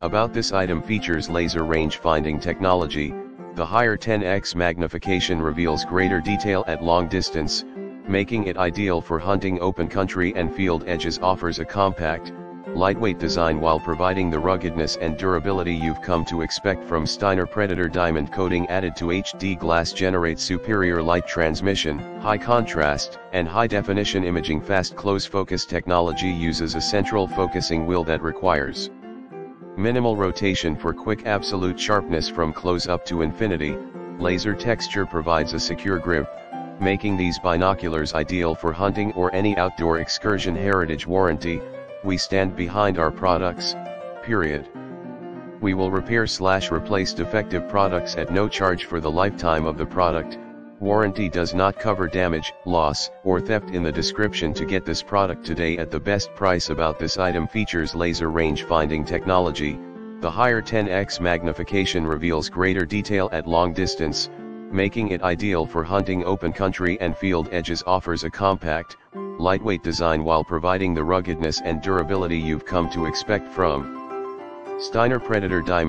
About this item features laser range finding technology, the higher 10x magnification reveals greater detail at long distance, making it ideal for hunting open country and field edges offers a compact, lightweight design while providing the ruggedness and durability you've come to expect from Steiner Predator diamond coating added to HD glass generates superior light transmission, high contrast, and high definition imaging. Fast close focus technology uses a central focusing wheel that requires minimal rotation for quick absolute sharpness from close up to infinity, laser texture provides a secure grip, making these binoculars ideal for hunting or any outdoor excursion heritage warranty, we stand behind our products, period. We will repair slash replace defective products at no charge for the lifetime of the product, warranty does not cover damage, loss, or theft in the description to get this product today at the best price about this item features laser range finding technology, the higher 10x magnification reveals greater detail at long distance, making it ideal for hunting open country and field edges offers a compact, lightweight design while providing the ruggedness and durability you've come to expect from Steiner Predator Diamond.